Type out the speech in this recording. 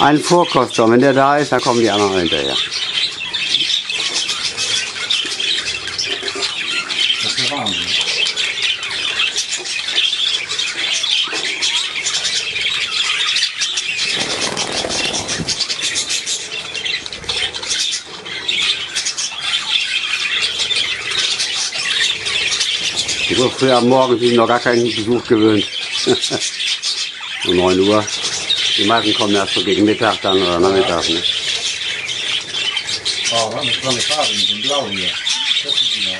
Ein Vorkoster. Wenn der da ist, dann kommen die anderen hinterher. Das ist Wahnsinn. So früh am Morgen sind noch gar keinen Besuch gewöhnt. um 9 Uhr. Die meisten kommen erst so gegen Mittag dann oder Nachmittag. Ne? Oh, was eine Farbe mit dem Blau hier. Das ist die.